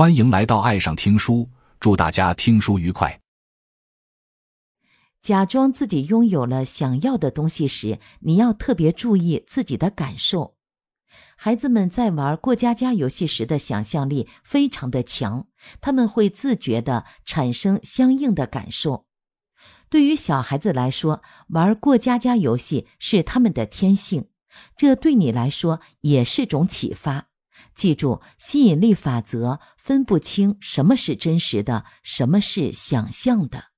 欢迎来到爱上听书，祝大家听书愉快。假装自己拥有了想要的东西时，你要特别注意自己的感受。孩子们在玩过家家游戏时的想象力非常的强，他们会自觉地产生相应的感受。对于小孩子来说，玩过家家游戏是他们的天性，这对你来说也是种启发。记住，吸引力法则分不清什么是真实的，什么是想象的。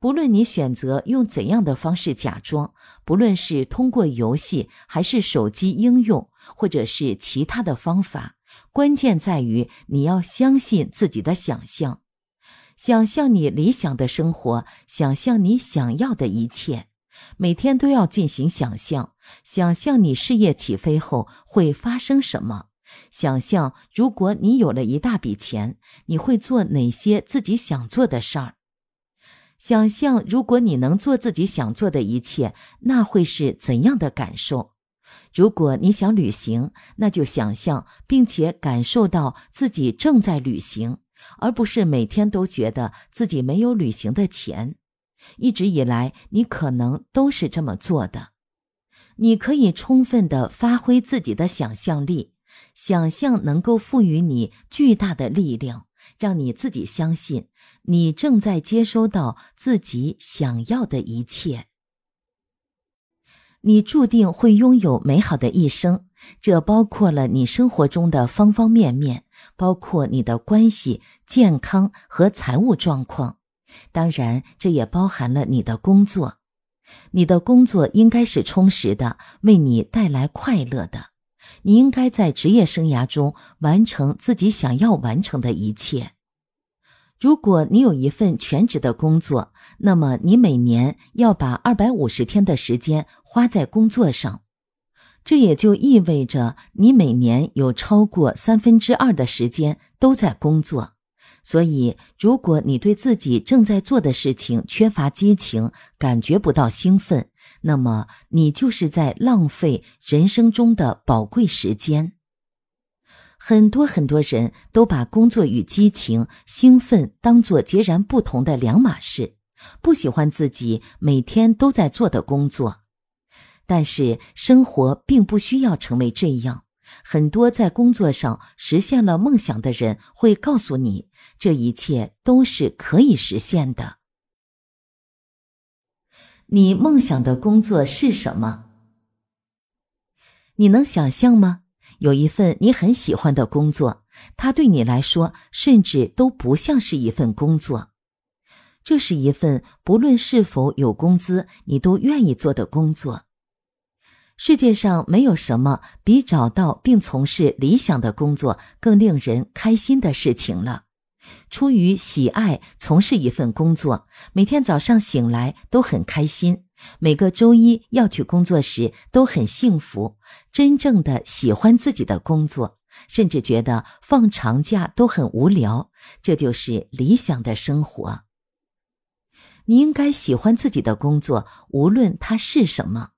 不论你选择用怎样的方式假装，不论是通过游戏，还是手机应用，或者是其他的方法，关键在于你要相信自己的想象，想象你理想的生活，想象你想要的一切，每天都要进行想象，想象你事业起飞后会发生什么，想象如果你有了一大笔钱，你会做哪些自己想做的事儿。想象，如果你能做自己想做的一切，那会是怎样的感受？如果你想旅行，那就想象并且感受到自己正在旅行，而不是每天都觉得自己没有旅行的钱。一直以来，你可能都是这么做的。你可以充分的发挥自己的想象力，想象能够赋予你巨大的力量。让你自己相信，你正在接收到自己想要的一切。你注定会拥有美好的一生，这包括了你生活中的方方面面，包括你的关系、健康和财务状况。当然，这也包含了你的工作。你的工作应该是充实的，为你带来快乐的。你应该在职业生涯中完成自己想要完成的一切。如果你有一份全职的工作，那么你每年要把二百五十天的时间花在工作上，这也就意味着你每年有超过三分之二的时间都在工作。所以，如果你对自己正在做的事情缺乏激情，感觉不到兴奋，那么你就是在浪费人生中的宝贵时间。很多很多人都把工作与激情、兴奋当作截然不同的两码事，不喜欢自己每天都在做的工作。但是生活并不需要成为这样。很多在工作上实现了梦想的人会告诉你，这一切都是可以实现的。你梦想的工作是什么？你能想象吗？有一份你很喜欢的工作，它对你来说甚至都不像是一份工作。这是一份不论是否有工资，你都愿意做的工作。世界上没有什么比找到并从事理想的工作更令人开心的事情了。出于喜爱从事一份工作，每天早上醒来都很开心，每个周一要去工作时都很幸福。真正的喜欢自己的工作，甚至觉得放长假都很无聊，这就是理想的生活。你应该喜欢自己的工作，无论它是什么。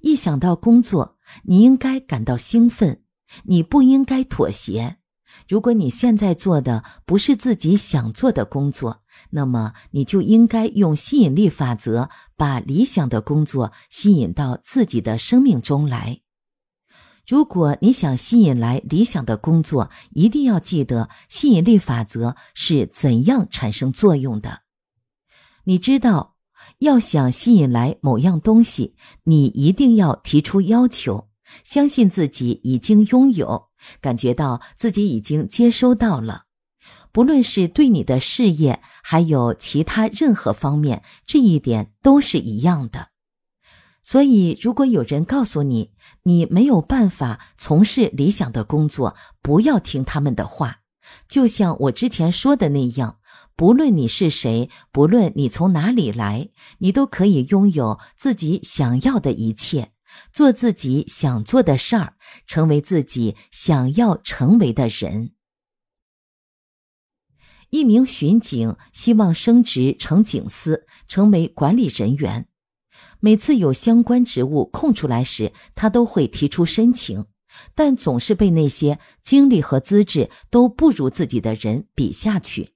一想到工作，你应该感到兴奋，你不应该妥协。如果你现在做的不是自己想做的工作，那么你就应该用吸引力法则把理想的工作吸引到自己的生命中来。如果你想吸引来理想的工作，一定要记得吸引力法则是怎样产生作用的。你知道，要想吸引来某样东西，你一定要提出要求，相信自己已经拥有。感觉到自己已经接收到了，不论是对你的事业，还有其他任何方面，这一点都是一样的。所以，如果有人告诉你你没有办法从事理想的工作，不要听他们的话。就像我之前说的那样，不论你是谁，不论你从哪里来，你都可以拥有自己想要的一切。做自己想做的事儿，成为自己想要成为的人。一名巡警希望升职成警司，成为管理人员。每次有相关职务空出来时，他都会提出申请。但总是被那些经历和资质都不如自己的人比下去。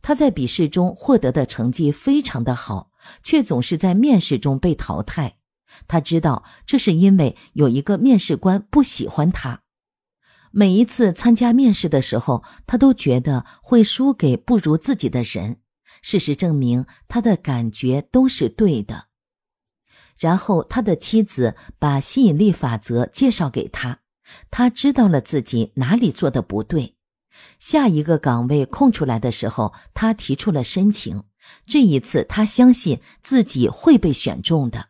他在笔试中获得的成绩非常的好，却总是在面试中被淘汰。他知道这是因为有一个面试官不喜欢他。每一次参加面试的时候，他都觉得会输给不如自己的人。事实证明，他的感觉都是对的。然后，他的妻子把吸引力法则介绍给他，他知道了自己哪里做的不对。下一个岗位空出来的时候，他提出了申请。这一次，他相信自己会被选中的。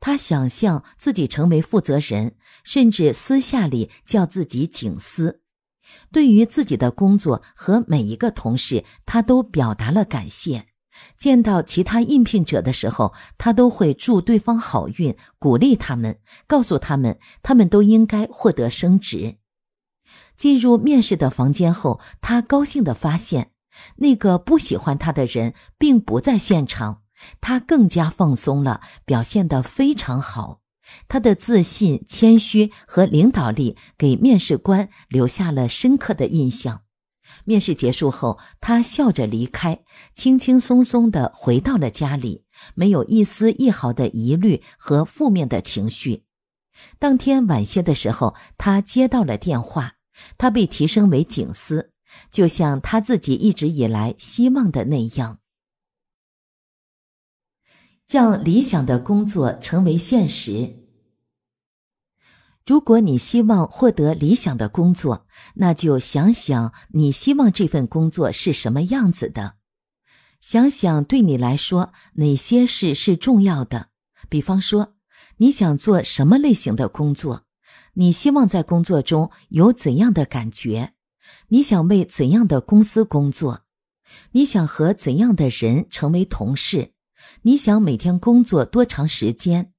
他想象自己成为负责人，甚至私下里叫自己“警司”。对于自己的工作和每一个同事，他都表达了感谢。见到其他应聘者的时候，他都会祝对方好运，鼓励他们，告诉他们他们都应该获得升职。进入面试的房间后，他高兴地发现，那个不喜欢他的人并不在现场。他更加放松了，表现得非常好。他的自信、谦虚和领导力给面试官留下了深刻的印象。面试结束后，他笑着离开，轻轻松松地回到了家里，没有一丝一毫的疑虑和负面的情绪。当天晚些的时候，他接到了电话。他被提升为警司，就像他自己一直以来希望的那样，让理想的工作成为现实。如果你希望获得理想的工作，那就想想你希望这份工作是什么样子的，想想对你来说哪些事是重要的。比方说，你想做什么类型的工作？你希望在工作中有怎样的感觉？你想为怎样的公司工作？你想和怎样的人成为同事？你想每天工作多长时间？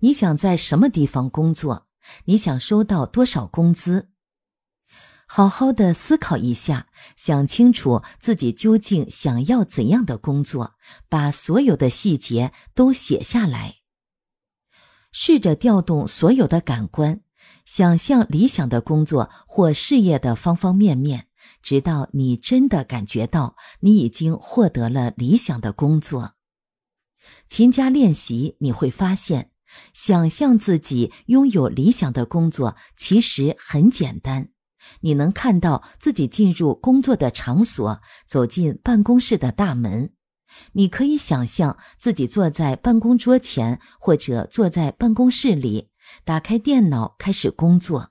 你想在什么地方工作？你想收到多少工资？好好的思考一下，想清楚自己究竟想要怎样的工作，把所有的细节都写下来，试着调动所有的感官。想象理想的工作或事业的方方面面，直到你真的感觉到你已经获得了理想的工作。勤加练习，你会发现，想象自己拥有理想的工作其实很简单。你能看到自己进入工作的场所，走进办公室的大门。你可以想象自己坐在办公桌前，或者坐在办公室里。打开电脑开始工作，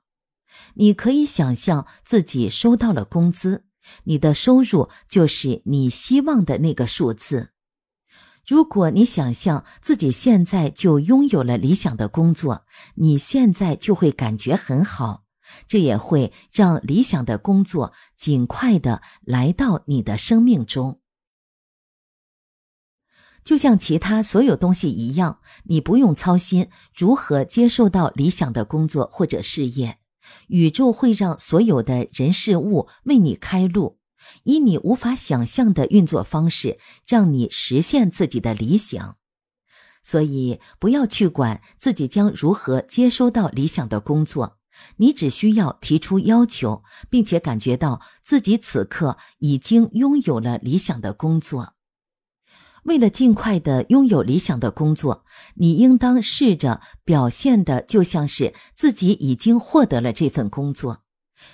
你可以想象自己收到了工资，你的收入就是你希望的那个数字。如果你想象自己现在就拥有了理想的工作，你现在就会感觉很好，这也会让理想的工作尽快的来到你的生命中。就像其他所有东西一样，你不用操心如何接受到理想的工作或者事业，宇宙会让所有的人事物为你开路，以你无法想象的运作方式，让你实现自己的理想。所以，不要去管自己将如何接收到理想的工作，你只需要提出要求，并且感觉到自己此刻已经拥有了理想的工作。为了尽快的拥有理想的工作，你应当试着表现的就像是自己已经获得了这份工作。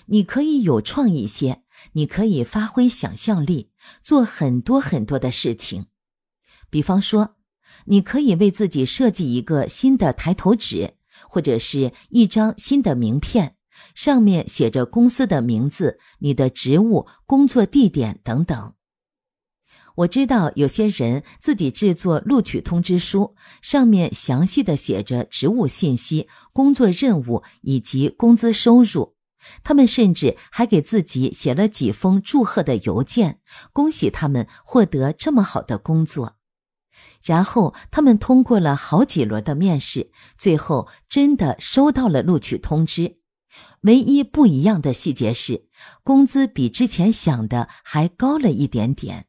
你可以有创意些，你可以发挥想象力，做很多很多的事情。比方说，你可以为自己设计一个新的抬头纸，或者是一张新的名片，上面写着公司的名字、你的职务、工作地点等等。我知道有些人自己制作录取通知书，上面详细的写着职务信息、工作任务以及工资收入。他们甚至还给自己写了几封祝贺的邮件，恭喜他们获得这么好的工作。然后他们通过了好几轮的面试，最后真的收到了录取通知。唯一不一样的细节是，工资比之前想的还高了一点点。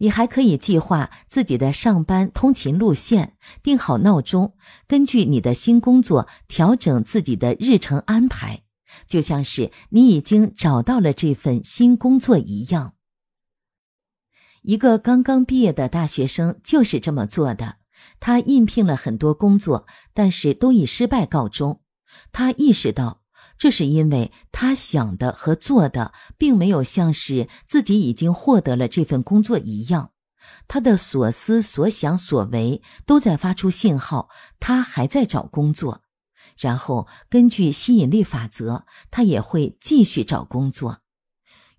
你还可以计划自己的上班通勤路线，定好闹钟，根据你的新工作调整自己的日程安排，就像是你已经找到了这份新工作一样。一个刚刚毕业的大学生就是这么做的，他应聘了很多工作，但是都以失败告终。他意识到。这是因为他想的和做的并没有像是自己已经获得了这份工作一样，他的所思所想所为都在发出信号，他还在找工作。然后根据吸引力法则，他也会继续找工作。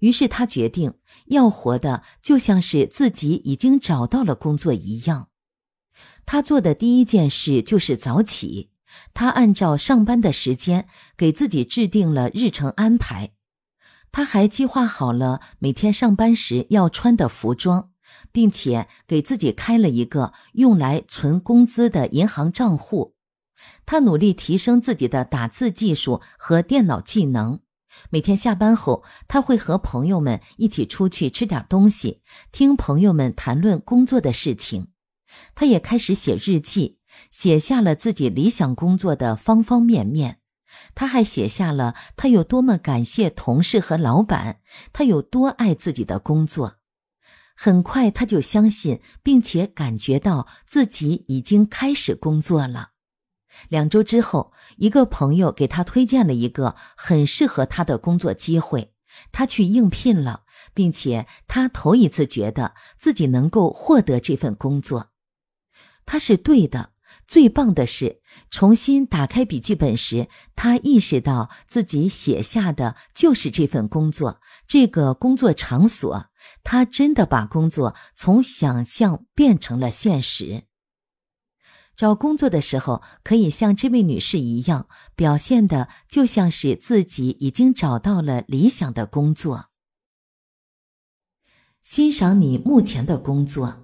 于是他决定要活的就像是自己已经找到了工作一样。他做的第一件事就是早起。他按照上班的时间给自己制定了日程安排，他还计划好了每天上班时要穿的服装，并且给自己开了一个用来存工资的银行账户。他努力提升自己的打字技术和电脑技能。每天下班后，他会和朋友们一起出去吃点东西，听朋友们谈论工作的事情。他也开始写日记。写下了自己理想工作的方方面面，他还写下了他有多么感谢同事和老板，他有多爱自己的工作。很快，他就相信并且感觉到自己已经开始工作了。两周之后，一个朋友给他推荐了一个很适合他的工作机会，他去应聘了，并且他头一次觉得自己能够获得这份工作，他是对的。最棒的是，重新打开笔记本时，他意识到自己写下的就是这份工作，这个工作场所。他真的把工作从想象变成了现实。找工作的时候，可以像这位女士一样，表现的就像是自己已经找到了理想的工作。欣赏你目前的工作。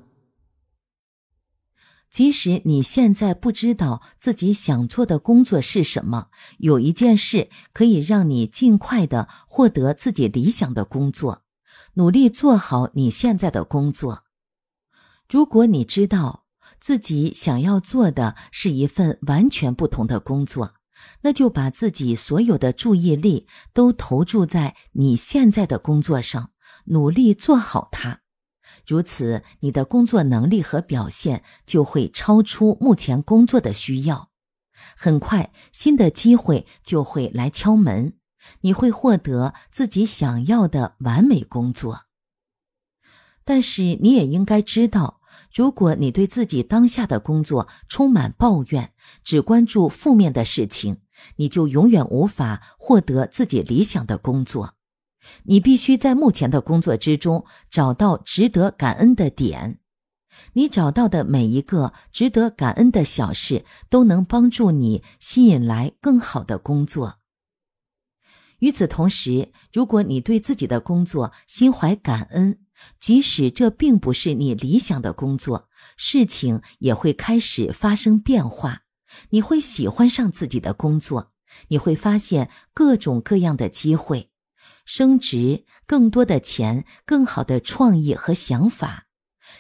即使你现在不知道自己想做的工作是什么，有一件事可以让你尽快的获得自己理想的工作，努力做好你现在的工作。如果你知道自己想要做的是一份完全不同的工作，那就把自己所有的注意力都投注在你现在的工作上，努力做好它。如此，你的工作能力和表现就会超出目前工作的需要。很快，新的机会就会来敲门，你会获得自己想要的完美工作。但是，你也应该知道，如果你对自己当下的工作充满抱怨，只关注负面的事情，你就永远无法获得自己理想的工作。你必须在目前的工作之中找到值得感恩的点，你找到的每一个值得感恩的小事，都能帮助你吸引来更好的工作。与此同时，如果你对自己的工作心怀感恩，即使这并不是你理想的工作，事情也会开始发生变化。你会喜欢上自己的工作，你会发现各种各样的机会。升职、更多的钱、更好的创意和想法，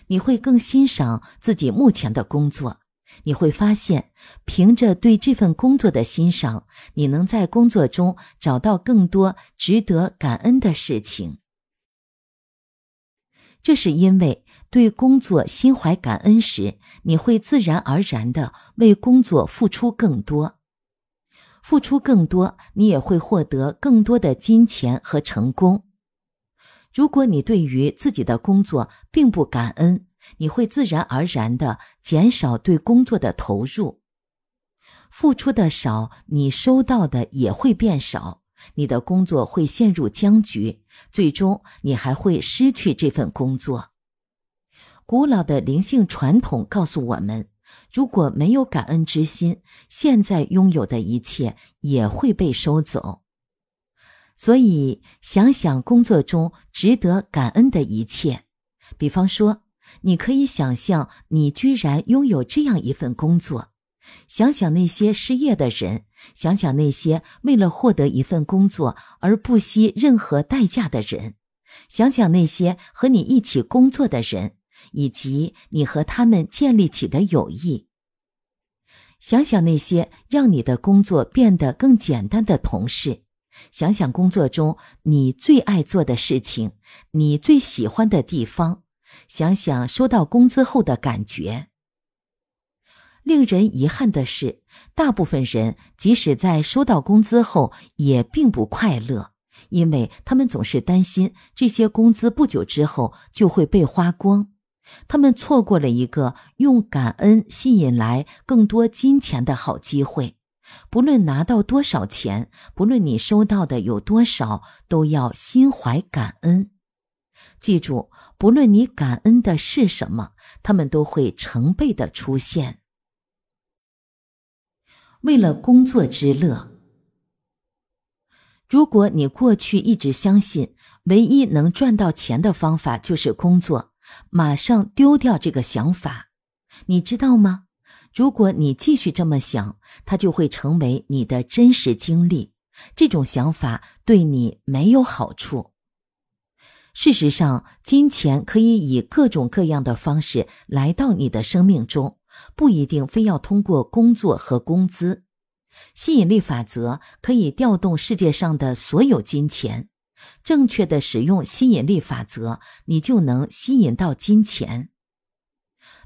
你会更欣赏自己目前的工作。你会发现，凭着对这份工作的欣赏，你能在工作中找到更多值得感恩的事情。这是因为对工作心怀感恩时，你会自然而然的为工作付出更多。付出更多，你也会获得更多的金钱和成功。如果你对于自己的工作并不感恩，你会自然而然的减少对工作的投入。付出的少，你收到的也会变少，你的工作会陷入僵局，最终你还会失去这份工作。古老的灵性传统告诉我们。如果没有感恩之心，现在拥有的一切也会被收走。所以，想想工作中值得感恩的一切。比方说，你可以想象你居然拥有这样一份工作；想想那些失业的人；想想那些为了获得一份工作而不惜任何代价的人；想想那些和你一起工作的人。以及你和他们建立起的友谊。想想那些让你的工作变得更简单的同事，想想工作中你最爱做的事情，你最喜欢的地方，想想收到工资后的感觉。令人遗憾的是，大部分人即使在收到工资后，也并不快乐，因为他们总是担心这些工资不久之后就会被花光。他们错过了一个用感恩吸引来更多金钱的好机会。不论拿到多少钱，不论你收到的有多少，都要心怀感恩。记住，不论你感恩的是什么，他们都会成倍的出现。为了工作之乐，如果你过去一直相信唯一能赚到钱的方法就是工作，马上丢掉这个想法。你知道吗？如果你继续这么想，它就会成为你的真实经历。这种想法对你没有好处。事实上，金钱可以以各种各样的方式来到你的生命中。不一定非要通过工作和工资，吸引力法则可以调动世界上的所有金钱。正确的使用吸引力法则，你就能吸引到金钱。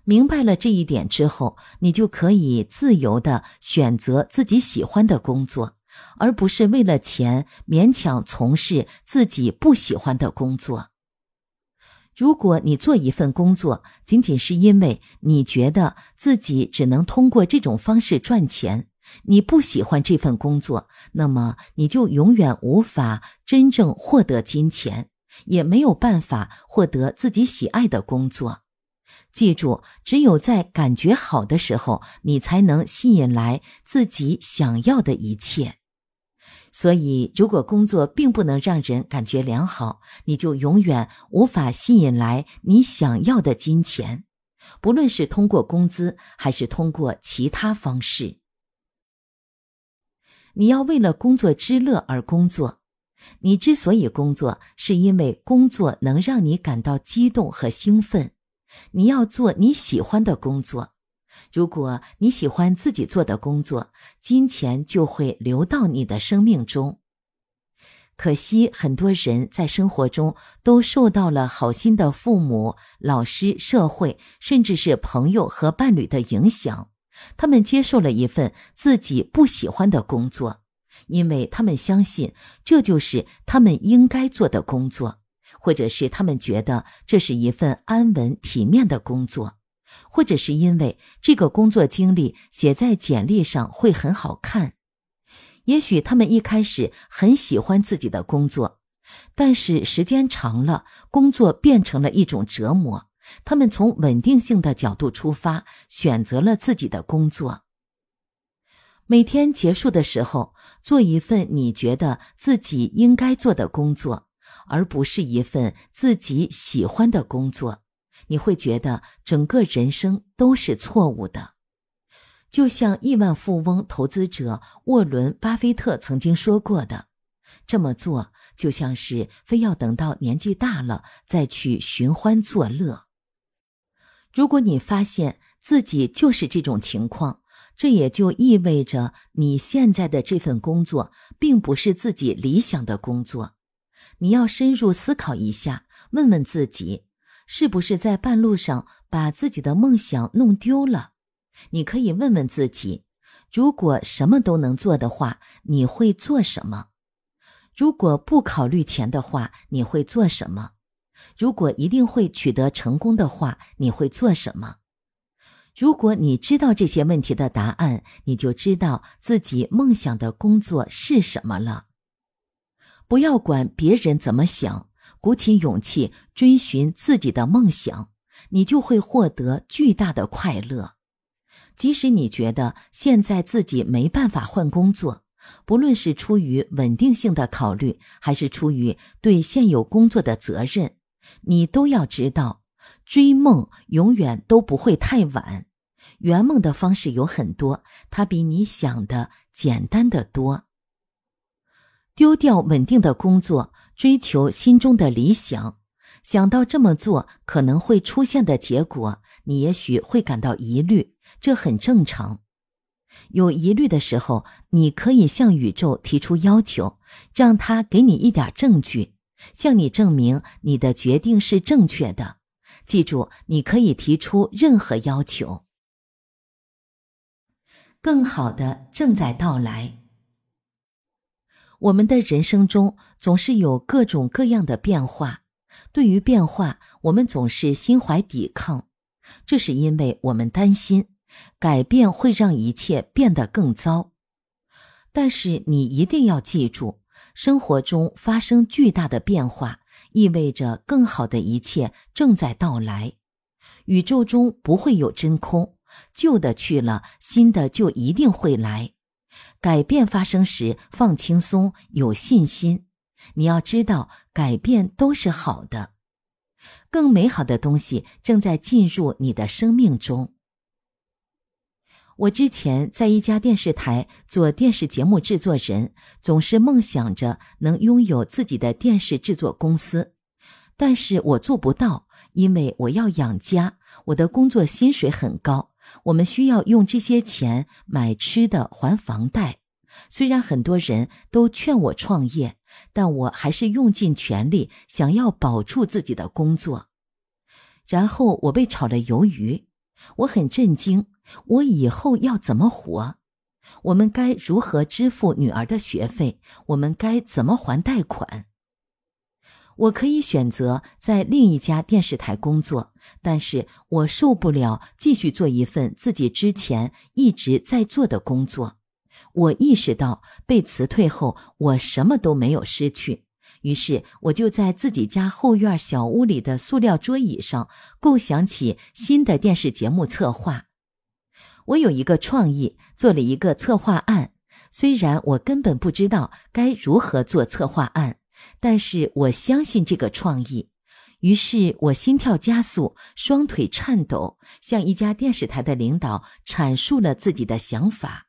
明白了这一点之后，你就可以自由的选择自己喜欢的工作，而不是为了钱勉强从事自己不喜欢的工作。如果你做一份工作，仅仅是因为你觉得自己只能通过这种方式赚钱，你不喜欢这份工作，那么你就永远无法真正获得金钱，也没有办法获得自己喜爱的工作。记住，只有在感觉好的时候，你才能吸引来自己想要的一切。所以，如果工作并不能让人感觉良好，你就永远无法吸引来你想要的金钱，不论是通过工资还是通过其他方式。你要为了工作之乐而工作。你之所以工作，是因为工作能让你感到激动和兴奋。你要做你喜欢的工作。如果你喜欢自己做的工作，金钱就会流到你的生命中。可惜，很多人在生活中都受到了好心的父母、老师、社会，甚至是朋友和伴侣的影响。他们接受了一份自己不喜欢的工作，因为他们相信这就是他们应该做的工作，或者是他们觉得这是一份安稳体面的工作。或者是因为这个工作经历写在简历上会很好看，也许他们一开始很喜欢自己的工作，但是时间长了，工作变成了一种折磨。他们从稳定性的角度出发，选择了自己的工作。每天结束的时候，做一份你觉得自己应该做的工作，而不是一份自己喜欢的工作。你会觉得整个人生都是错误的，就像亿万富翁投资者沃伦·巴菲特曾经说过的：“这么做就像是非要等到年纪大了再去寻欢作乐。”如果你发现自己就是这种情况，这也就意味着你现在的这份工作并不是自己理想的工作。你要深入思考一下，问问自己。是不是在半路上把自己的梦想弄丢了？你可以问问自己：如果什么都能做的话，你会做什么？如果不考虑钱的话，你会做什么？如果一定会取得成功的话，你会做什么？如果你知道这些问题的答案，你就知道自己梦想的工作是什么了。不要管别人怎么想。鼓起勇气追寻自己的梦想，你就会获得巨大的快乐。即使你觉得现在自己没办法换工作，不论是出于稳定性的考虑，还是出于对现有工作的责任，你都要知道，追梦永远都不会太晚。圆梦的方式有很多，它比你想的简单的多。丢掉稳定的工作。追求心中的理想，想到这么做可能会出现的结果，你也许会感到疑虑，这很正常。有疑虑的时候，你可以向宇宙提出要求，让他给你一点证据，向你证明你的决定是正确的。记住，你可以提出任何要求。更好的正在到来。我们的人生中总是有各种各样的变化，对于变化，我们总是心怀抵抗，这是因为我们担心改变会让一切变得更糟。但是你一定要记住，生活中发生巨大的变化，意味着更好的一切正在到来。宇宙中不会有真空，旧的去了，新的就一定会来。改变发生时，放轻松，有信心。你要知道，改变都是好的，更美好的东西正在进入你的生命中。我之前在一家电视台做电视节目制作人，总是梦想着能拥有自己的电视制作公司，但是我做不到，因为我要养家，我的工作薪水很高。我们需要用这些钱买吃的、还房贷。虽然很多人都劝我创业，但我还是用尽全力想要保住自己的工作。然后我被炒了鱿鱼，我很震惊。我以后要怎么活？我们该如何支付女儿的学费？我们该怎么还贷款？我可以选择在另一家电视台工作，但是我受不了继续做一份自己之前一直在做的工作。我意识到被辞退后，我什么都没有失去，于是我就在自己家后院小屋里的塑料桌椅上构想起新的电视节目策划。我有一个创意，做了一个策划案，虽然我根本不知道该如何做策划案。但是我相信这个创意，于是我心跳加速，双腿颤抖，向一家电视台的领导阐述了自己的想法。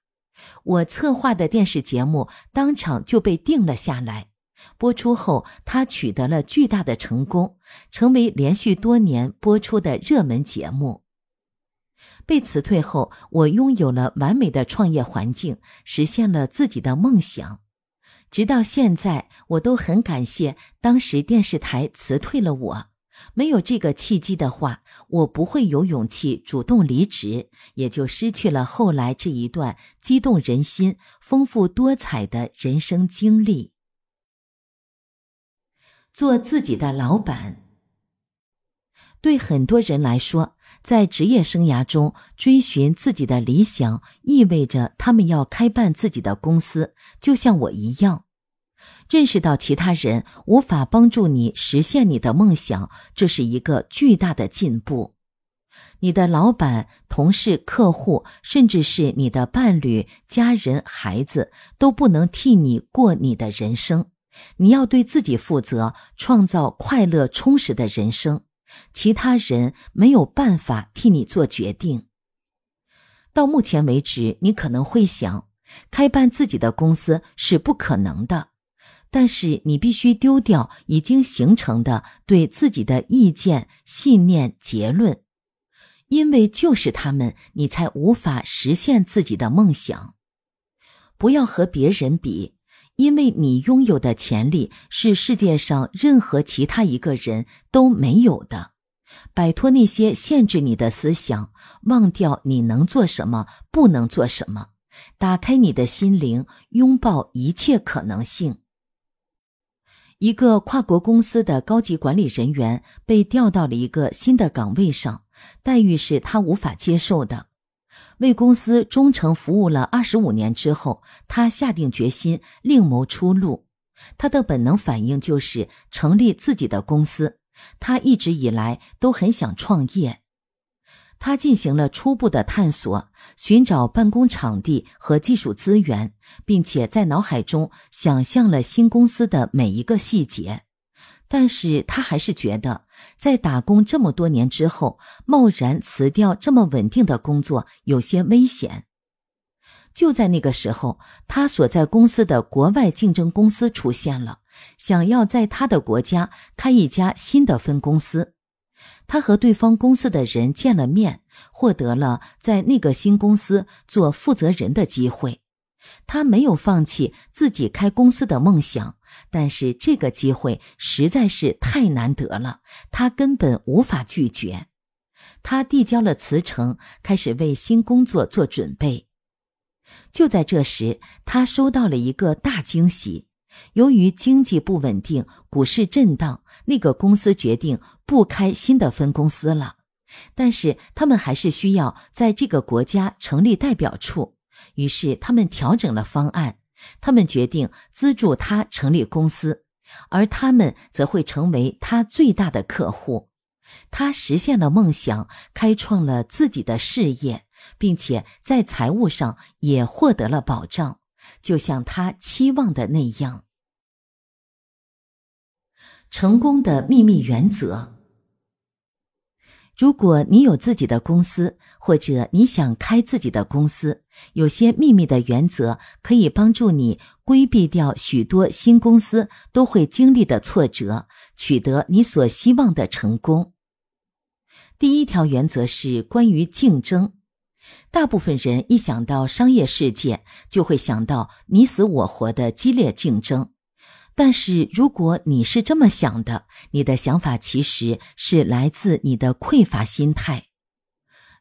我策划的电视节目当场就被定了下来。播出后，它取得了巨大的成功，成为连续多年播出的热门节目。被辞退后，我拥有了完美的创业环境，实现了自己的梦想。直到现在，我都很感谢当时电视台辞退了我。没有这个契机的话，我不会有勇气主动离职，也就失去了后来这一段激动人心、丰富多彩的人生经历。做自己的老板，对很多人来说，在职业生涯中追寻自己的理想，意味着他们要开办自己的公司，就像我一样。认识到其他人无法帮助你实现你的梦想，这是一个巨大的进步。你的老板、同事、客户，甚至是你的伴侣、家人、孩子，都不能替你过你的人生。你要对自己负责，创造快乐充实的人生。其他人没有办法替你做决定。到目前为止，你可能会想，开办自己的公司是不可能的。但是你必须丢掉已经形成的对自己的意见、信念、结论，因为就是他们，你才无法实现自己的梦想。不要和别人比，因为你拥有的潜力是世界上任何其他一个人都没有的。摆脱那些限制你的思想，忘掉你能做什么，不能做什么，打开你的心灵，拥抱一切可能性。一个跨国公司的高级管理人员被调到了一个新的岗位上，待遇是他无法接受的。为公司忠诚服务了二十五年之后，他下定决心另谋出路。他的本能反应就是成立自己的公司。他一直以来都很想创业。他进行了初步的探索，寻找办公场地和技术资源，并且在脑海中想象了新公司的每一个细节。但是他还是觉得，在打工这么多年之后，贸然辞掉这么稳定的工作有些危险。就在那个时候，他所在公司的国外竞争公司出现了，想要在他的国家开一家新的分公司。他和对方公司的人见了面，获得了在那个新公司做负责人的机会。他没有放弃自己开公司的梦想，但是这个机会实在是太难得了，他根本无法拒绝。他递交了辞呈，开始为新工作做准备。就在这时，他收到了一个大惊喜。由于经济不稳定，股市震荡，那个公司决定不开新的分公司了。但是他们还是需要在这个国家成立代表处。于是他们调整了方案，他们决定资助他成立公司，而他们则会成为他最大的客户。他实现了梦想，开创了自己的事业，并且在财务上也获得了保障，就像他期望的那样。成功的秘密原则。如果你有自己的公司，或者你想开自己的公司，有些秘密的原则可以帮助你规避掉许多新公司都会经历的挫折，取得你所希望的成功。第一条原则是关于竞争。大部分人一想到商业世界，就会想到你死我活的激烈竞争。但是，如果你是这么想的，你的想法其实是来自你的匮乏心态。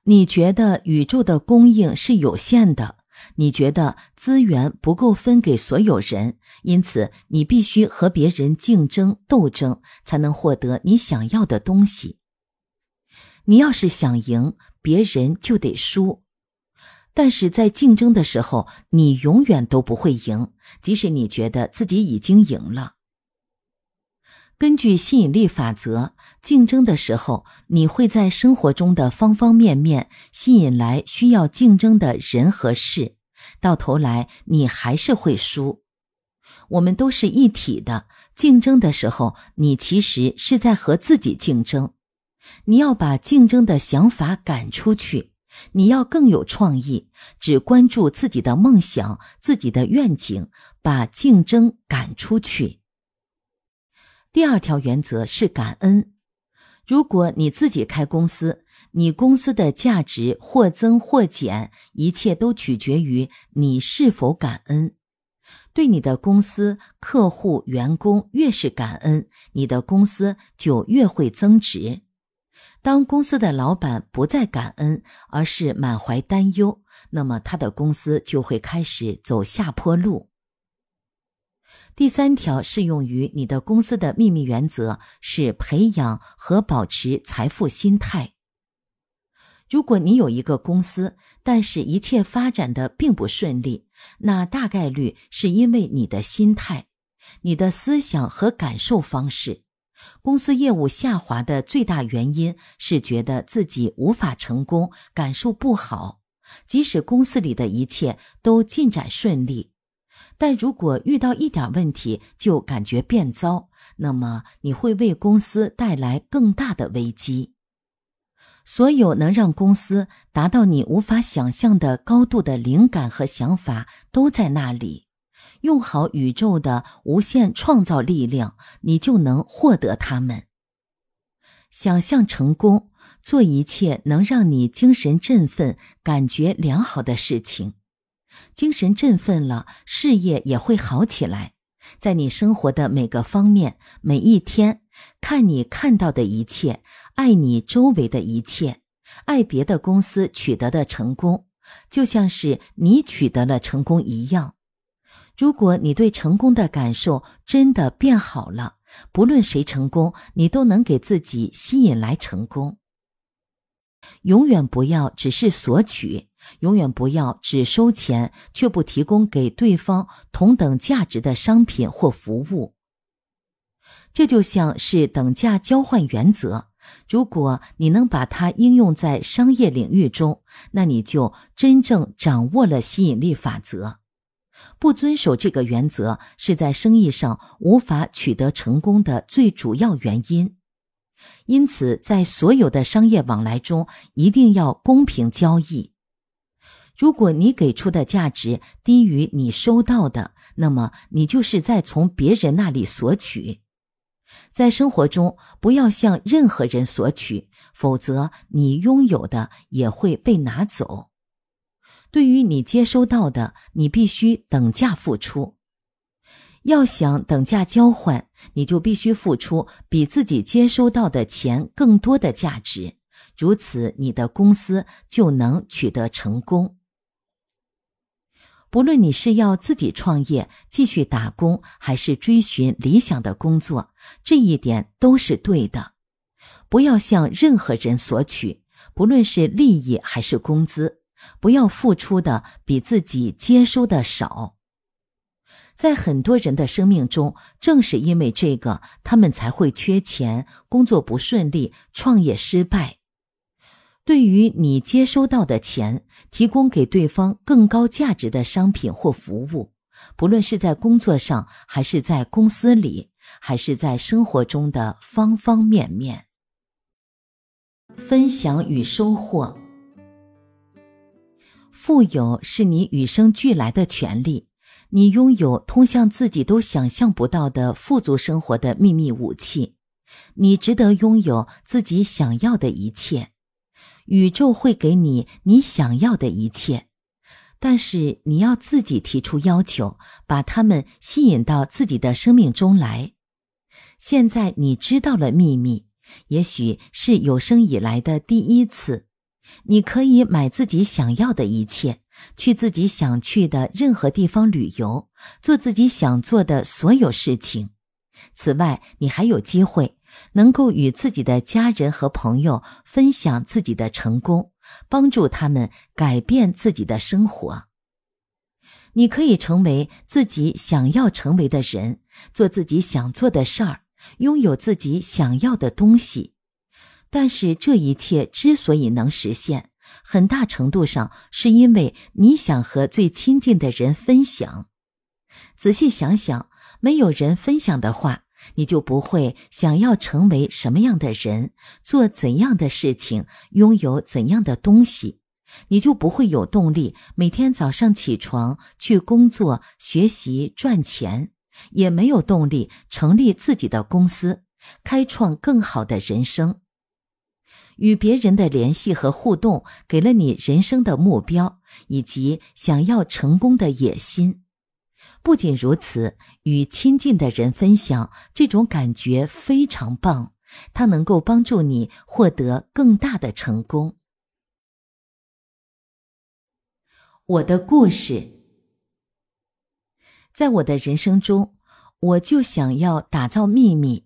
你觉得宇宙的供应是有限的，你觉得资源不够分给所有人，因此你必须和别人竞争斗争，才能获得你想要的东西。你要是想赢，别人就得输。但是在竞争的时候，你永远都不会赢，即使你觉得自己已经赢了。根据吸引力法则，竞争的时候，你会在生活中的方方面面吸引来需要竞争的人和事，到头来你还是会输。我们都是一体的，竞争的时候，你其实是在和自己竞争。你要把竞争的想法赶出去。你要更有创意，只关注自己的梦想、自己的愿景，把竞争赶出去。第二条原则是感恩。如果你自己开公司，你公司的价值或增或减，一切都取决于你是否感恩。对你的公司、客户、员工越是感恩，你的公司就越会增值。当公司的老板不再感恩，而是满怀担忧，那么他的公司就会开始走下坡路。第三条适用于你的公司的秘密原则是培养和保持财富心态。如果你有一个公司，但是一切发展的并不顺利，那大概率是因为你的心态、你的思想和感受方式。公司业务下滑的最大原因是觉得自己无法成功，感受不好。即使公司里的一切都进展顺利，但如果遇到一点问题就感觉变糟，那么你会为公司带来更大的危机。所有能让公司达到你无法想象的高度的灵感和想法都在那里。用好宇宙的无限创造力量，你就能获得它们。想象成功，做一切能让你精神振奋、感觉良好的事情。精神振奋了，事业也会好起来。在你生活的每个方面，每一天，看你看到的一切，爱你周围的一切，爱别的公司取得的成功，就像是你取得了成功一样。如果你对成功的感受真的变好了，不论谁成功，你都能给自己吸引来成功。永远不要只是索取，永远不要只收钱却不提供给对方同等价值的商品或服务。这就像是等价交换原则，如果你能把它应用在商业领域中，那你就真正掌握了吸引力法则。不遵守这个原则，是在生意上无法取得成功的最主要原因。因此，在所有的商业往来中，一定要公平交易。如果你给出的价值低于你收到的，那么你就是在从别人那里索取。在生活中，不要向任何人索取，否则你拥有的也会被拿走。对于你接收到的，你必须等价付出。要想等价交换，你就必须付出比自己接收到的钱更多的价值，如此你的公司就能取得成功。不论你是要自己创业、继续打工，还是追寻理想的工作，这一点都是对的。不要向任何人索取，不论是利益还是工资，不要付出的比自己接收的少。在很多人的生命中，正是因为这个，他们才会缺钱、工作不顺利、创业失败。对于你接收到的钱，提供给对方更高价值的商品或服务，不论是在工作上，还是在公司里，还是在生活中的方方面面。分享与收获，富有是你与生俱来的权利，你拥有通向自己都想象不到的富足生活的秘密武器，你值得拥有自己想要的一切。宇宙会给你你想要的一切，但是你要自己提出要求，把他们吸引到自己的生命中来。现在你知道了秘密，也许是有生以来的第一次。你可以买自己想要的一切，去自己想去的任何地方旅游，做自己想做的所有事情。此外，你还有机会。能够与自己的家人和朋友分享自己的成功，帮助他们改变自己的生活。你可以成为自己想要成为的人，做自己想做的事儿，拥有自己想要的东西。但是这一切之所以能实现，很大程度上是因为你想和最亲近的人分享。仔细想想，没有人分享的话。你就不会想要成为什么样的人，做怎样的事情，拥有怎样的东西，你就不会有动力每天早上起床去工作、学习、赚钱，也没有动力成立自己的公司，开创更好的人生。与别人的联系和互动，给了你人生的目标以及想要成功的野心。不仅如此，与亲近的人分享这种感觉非常棒，它能够帮助你获得更大的成功。我的故事，在我的人生中，我就想要打造秘密，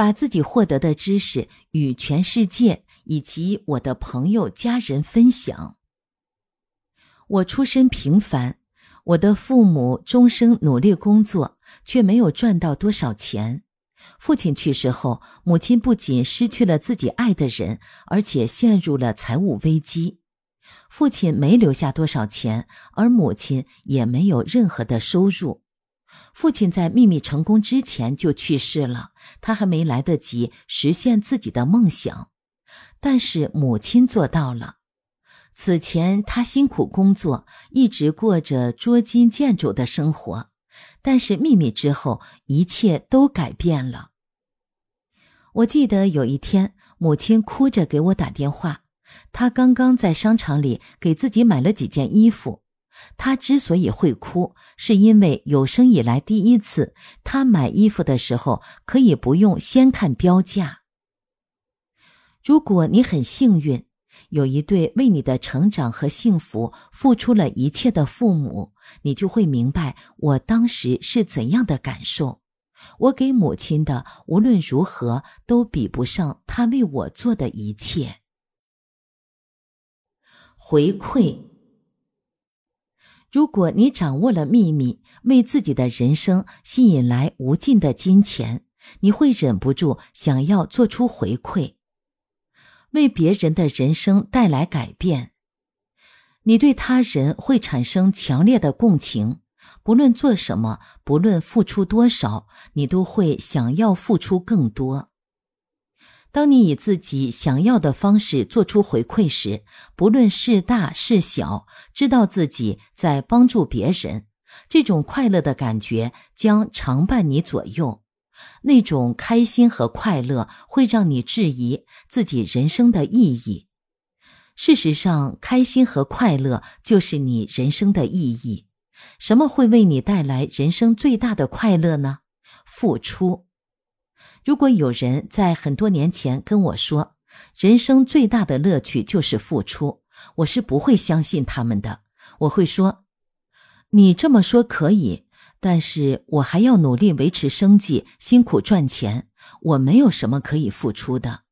把自己获得的知识与全世界以及我的朋友、家人分享。我出身平凡。我的父母终生努力工作，却没有赚到多少钱。父亲去世后，母亲不仅失去了自己爱的人，而且陷入了财务危机。父亲没留下多少钱，而母亲也没有任何的收入。父亲在秘密成功之前就去世了，他还没来得及实现自己的梦想，但是母亲做到了。此前，他辛苦工作，一直过着捉襟见肘的生活。但是秘密之后，一切都改变了。我记得有一天，母亲哭着给我打电话。她刚刚在商场里给自己买了几件衣服。他之所以会哭，是因为有生以来第一次，他买衣服的时候可以不用先看标价。如果你很幸运。有一对为你的成长和幸福付出了一切的父母，你就会明白我当时是怎样的感受。我给母亲的无论如何都比不上她为我做的一切。回馈：如果你掌握了秘密，为自己的人生吸引来无尽的金钱，你会忍不住想要做出回馈。为别人的人生带来改变，你对他人会产生强烈的共情。不论做什么，不论付出多少，你都会想要付出更多。当你以自己想要的方式做出回馈时，不论是大是小，知道自己在帮助别人，这种快乐的感觉将常伴你左右。那种开心和快乐会让你质疑自己人生的意义。事实上，开心和快乐就是你人生的意义。什么会为你带来人生最大的快乐呢？付出。如果有人在很多年前跟我说，人生最大的乐趣就是付出，我是不会相信他们的。我会说，你这么说可以，但是我还要努力维持生计，辛苦赚钱，我没有什么可以付出的。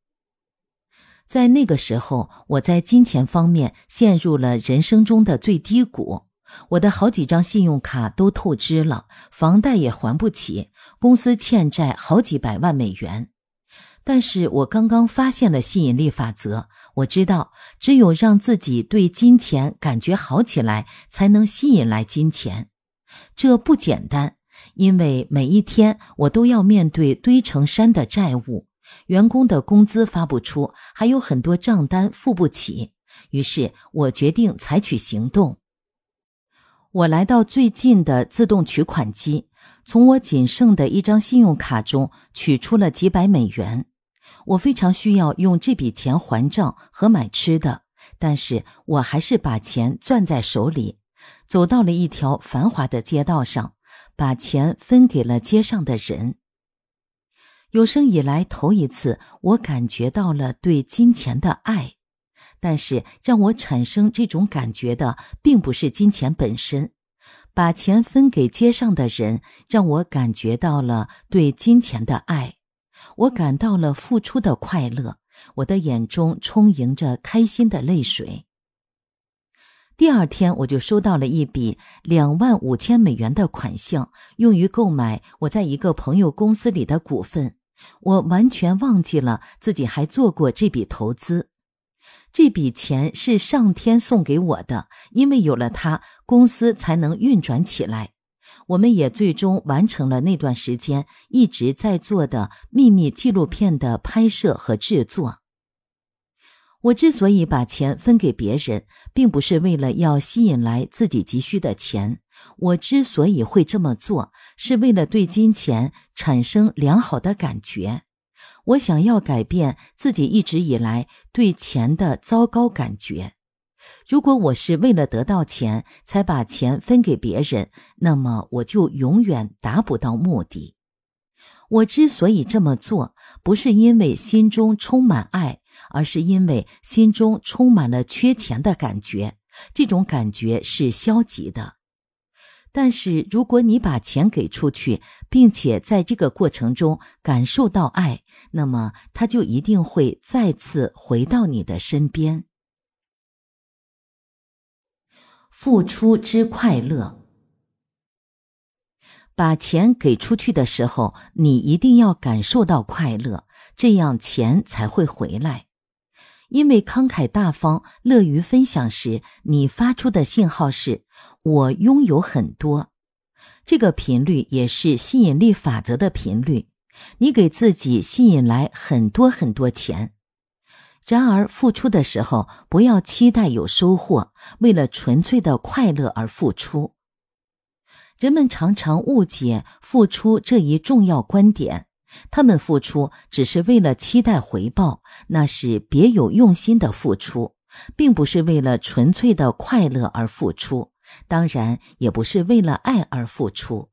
在那个时候，我在金钱方面陷入了人生中的最低谷。我的好几张信用卡都透支了，房贷也还不起，公司欠债好几百万美元。但是我刚刚发现了吸引力法则，我知道只有让自己对金钱感觉好起来，才能吸引来金钱。这不简单，因为每一天我都要面对堆成山的债务，员工的工资发不出，还有很多账单付不起。于是我决定采取行动。我来到最近的自动取款机，从我仅剩的一张信用卡中取出了几百美元。我非常需要用这笔钱还账和买吃的，但是我还是把钱攥在手里，走到了一条繁华的街道上，把钱分给了街上的人。有生以来头一次，我感觉到了对金钱的爱。但是让我产生这种感觉的，并不是金钱本身。把钱分给街上的人，让我感觉到了对金钱的爱，我感到了付出的快乐，我的眼中充盈着开心的泪水。第二天，我就收到了一笔两万五千美元的款项，用于购买我在一个朋友公司里的股份。我完全忘记了自己还做过这笔投资。这笔钱是上天送给我的，因为有了它，公司才能运转起来。我们也最终完成了那段时间一直在做的秘密纪录片的拍摄和制作。我之所以把钱分给别人，并不是为了要吸引来自己急需的钱。我之所以会这么做，是为了对金钱产生良好的感觉。我想要改变自己一直以来对钱的糟糕感觉。如果我是为了得到钱才把钱分给别人，那么我就永远达不到目的。我之所以这么做，不是因为心中充满爱，而是因为心中充满了缺钱的感觉。这种感觉是消极的。但是，如果你把钱给出去，并且在这个过程中感受到爱，那么他就一定会再次回到你的身边。付出之快乐，把钱给出去的时候，你一定要感受到快乐，这样钱才会回来。因为慷慨大方、乐于分享时，你发出的信号是“我拥有很多”，这个频率也是吸引力法则的频率。你给自己吸引来很多很多钱。然而，付出的时候不要期待有收获，为了纯粹的快乐而付出。人们常常误解付出这一重要观点。他们付出只是为了期待回报，那是别有用心的付出，并不是为了纯粹的快乐而付出，当然也不是为了爱而付出。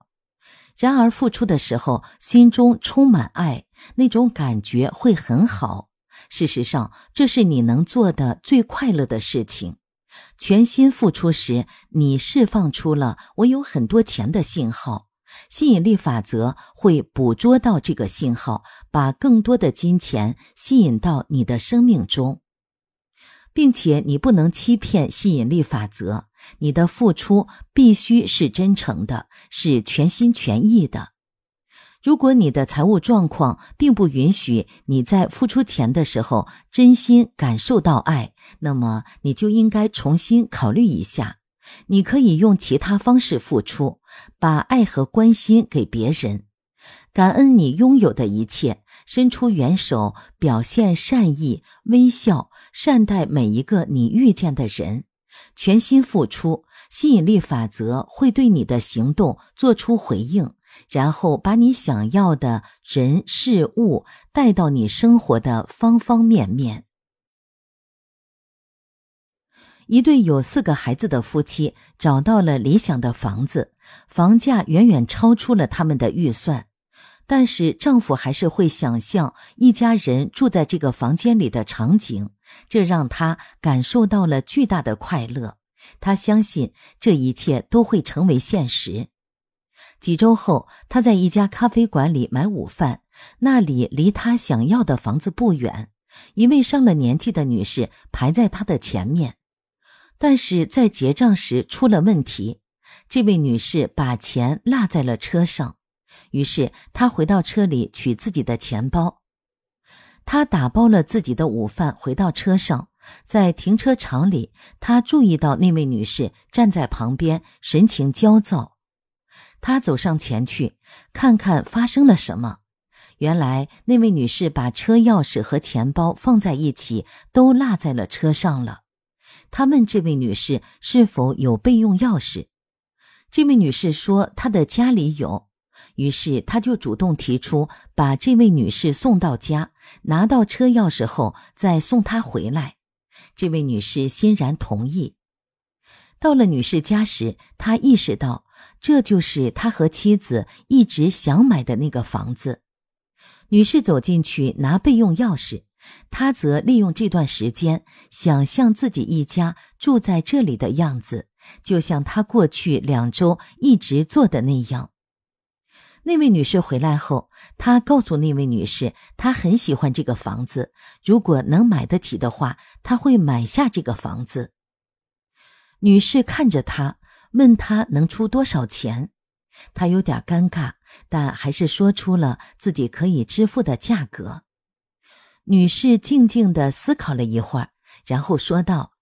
然而，付出的时候心中充满爱，那种感觉会很好。事实上，这是你能做的最快乐的事情。全心付出时，你释放出了“我有很多钱”的信号。吸引力法则会捕捉到这个信号，把更多的金钱吸引到你的生命中，并且你不能欺骗吸引力法则。你的付出必须是真诚的，是全心全意的。如果你的财务状况并不允许你在付出钱的时候真心感受到爱，那么你就应该重新考虑一下。你可以用其他方式付出，把爱和关心给别人。感恩你拥有的一切，伸出援手，表现善意，微笑，善待每一个你遇见的人，全心付出。吸引力法则会对你的行动做出回应，然后把你想要的人事物带到你生活的方方面面。一对有四个孩子的夫妻找到了理想的房子，房价远远超出了他们的预算，但是丈夫还是会想象一家人住在这个房间里的场景，这让他感受到了巨大的快乐。他相信这一切都会成为现实。几周后，他在一家咖啡馆里买午饭，那里离他想要的房子不远。一位上了年纪的女士排在他的前面。但是在结账时出了问题，这位女士把钱落在了车上，于是她回到车里取自己的钱包。她打包了自己的午饭回到车上，在停车场里，她注意到那位女士站在旁边，神情焦躁。她走上前去，看看发生了什么。原来那位女士把车钥匙和钱包放在一起，都落在了车上了。他问这位女士是否有备用钥匙，这位女士说她的家里有，于是他就主动提出把这位女士送到家，拿到车钥匙后再送她回来。这位女士欣然同意。到了女士家时，他意识到这就是他和妻子一直想买的那个房子。女士走进去拿备用钥匙。他则利用这段时间，想象自己一家住在这里的样子，就像他过去两周一直做的那样。那位女士回来后，他告诉那位女士，他很喜欢这个房子，如果能买得起的话，他会买下这个房子。女士看着他，问他能出多少钱。他有点尴尬，但还是说出了自己可以支付的价格。女士静静的思考了一会儿，然后说道：“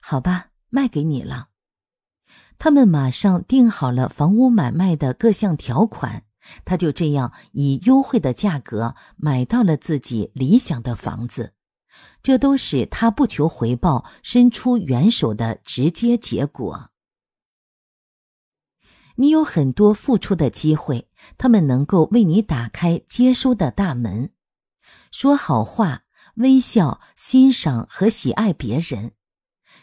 好吧，卖给你了。”他们马上定好了房屋买卖的各项条款，他就这样以优惠的价格买到了自己理想的房子。这都是他不求回报、伸出援手的直接结果。你有很多付出的机会，他们能够为你打开接收的大门。说好话，微笑，欣赏和喜爱别人。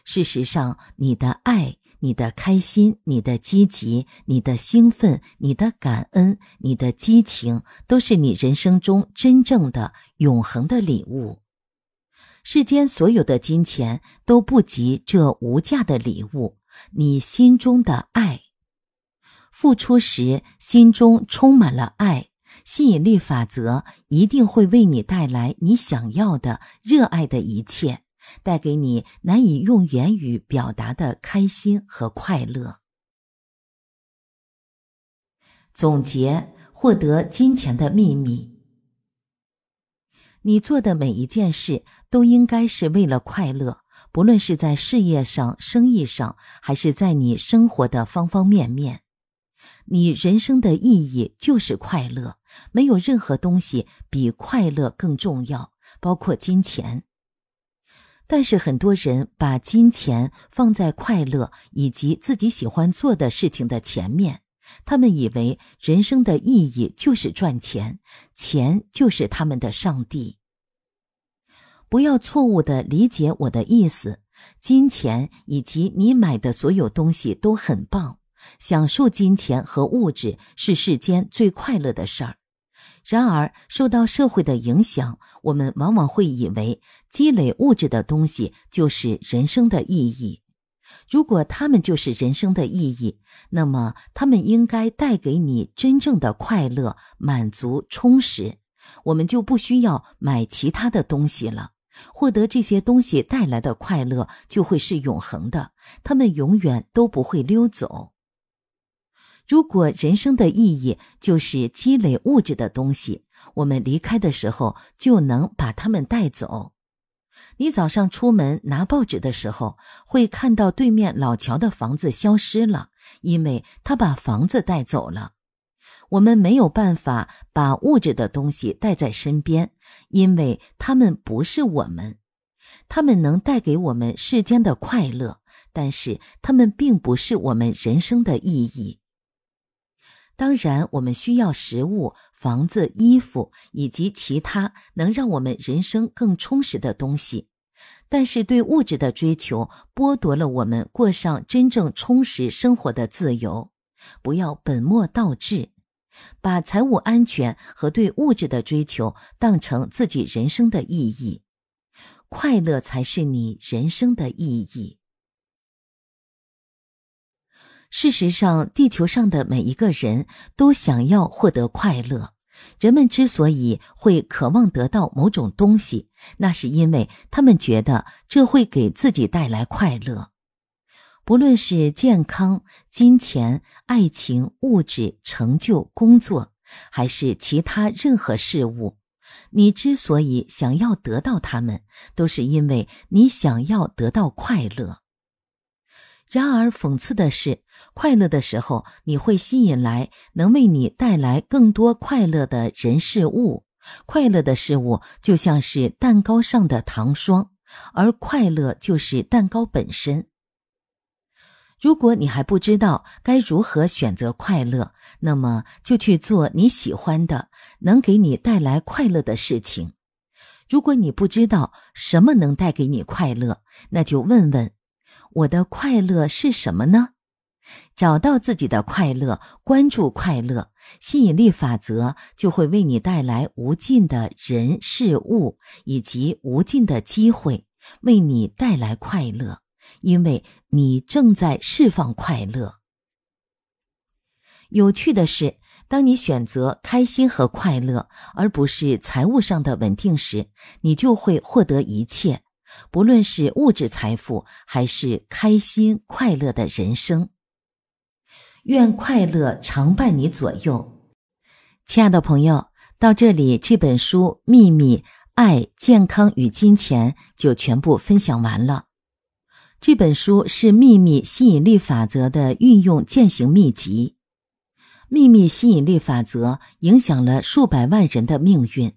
事实上，你的爱、你的开心、你的积极、你的兴奋、你的感恩、你的激情，都是你人生中真正的、永恒的礼物。世间所有的金钱都不及这无价的礼物——你心中的爱。付出时，心中充满了爱。吸引力法则一定会为你带来你想要的、热爱的一切，带给你难以用言语表达的开心和快乐。总结：获得金钱的秘密。你做的每一件事都应该是为了快乐，不论是在事业上、生意上，还是在你生活的方方面面。你人生的意义就是快乐，没有任何东西比快乐更重要，包括金钱。但是很多人把金钱放在快乐以及自己喜欢做的事情的前面，他们以为人生的意义就是赚钱，钱就是他们的上帝。不要错误的理解我的意思，金钱以及你买的所有东西都很棒。享受金钱和物质是世间最快乐的事儿，然而受到社会的影响，我们往往会以为积累物质的东西就是人生的意义。如果他们就是人生的意义，那么他们应该带给你真正的快乐、满足、充实。我们就不需要买其他的东西了。获得这些东西带来的快乐就会是永恒的，他们永远都不会溜走。如果人生的意义就是积累物质的东西，我们离开的时候就能把它们带走。你早上出门拿报纸的时候，会看到对面老乔的房子消失了，因为他把房子带走了。我们没有办法把物质的东西带在身边，因为它们不是我们。它们能带给我们世间的快乐，但是它们并不是我们人生的意义。当然，我们需要食物、房子、衣服以及其他能让我们人生更充实的东西。但是，对物质的追求剥夺了我们过上真正充实生活的自由。不要本末倒置，把财务安全和对物质的追求当成自己人生的意义。快乐才是你人生的意义。事实上，地球上的每一个人都想要获得快乐。人们之所以会渴望得到某种东西，那是因为他们觉得这会给自己带来快乐。不论是健康、金钱、爱情、物质、成就、工作，还是其他任何事物，你之所以想要得到它们，都是因为你想要得到快乐。然而，讽刺的是，快乐的时候，你会吸引来能为你带来更多快乐的人事物。快乐的事物就像是蛋糕上的糖霜，而快乐就是蛋糕本身。如果你还不知道该如何选择快乐，那么就去做你喜欢的、能给你带来快乐的事情。如果你不知道什么能带给你快乐，那就问问。我的快乐是什么呢？找到自己的快乐，关注快乐，吸引力法则就会为你带来无尽的人事物以及无尽的机会，为你带来快乐，因为你正在释放快乐。有趣的是，当你选择开心和快乐，而不是财务上的稳定时，你就会获得一切。不论是物质财富，还是开心快乐的人生，愿快乐常伴你左右。亲爱的朋友，到这里，这本书《秘密、爱、健康与金钱》就全部分享完了。这本书是秘密吸引力法则的运用践行秘籍。秘密吸引力法则影响了数百万人的命运。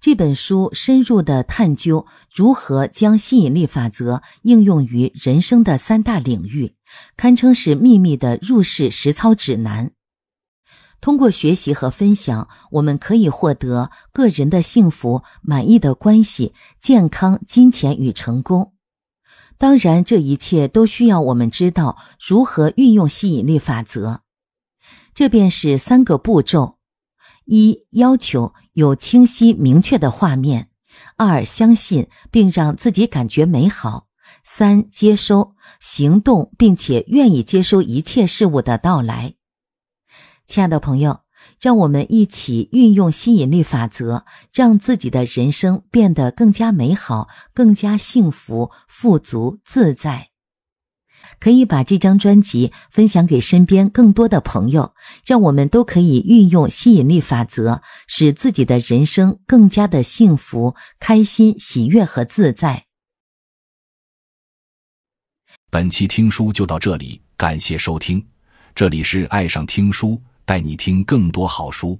这本书深入的探究如何将吸引力法则应用于人生的三大领域，堪称是秘密的入世实操指南。通过学习和分享，我们可以获得个人的幸福、满意的关系、健康、金钱与成功。当然，这一切都需要我们知道如何运用吸引力法则。这便是三个步骤。一要求有清晰明确的画面，二相信并让自己感觉美好，三接收行动，并且愿意接收一切事物的到来。亲爱的朋友，让我们一起运用吸引力法则，让自己的人生变得更加美好，更加幸福、富足、自在。可以把这张专辑分享给身边更多的朋友，让我们都可以运用吸引力法则，使自己的人生更加的幸福、开心、喜悦和自在。本期听书就到这里，感谢收听，这里是爱上听书，带你听更多好书。